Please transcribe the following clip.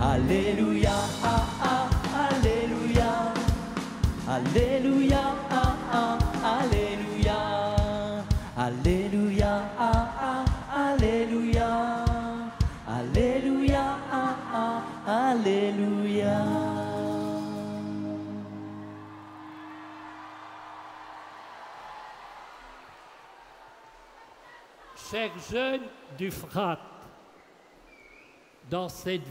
Alléluia, ah, ah, Alléluia. Alléluia, ah, ah, Alléluia. Alléluia, ah, ah, Alléluia. Alléluia, ah, ah, Alléluia. Chers jeunes du FRAT, dans cette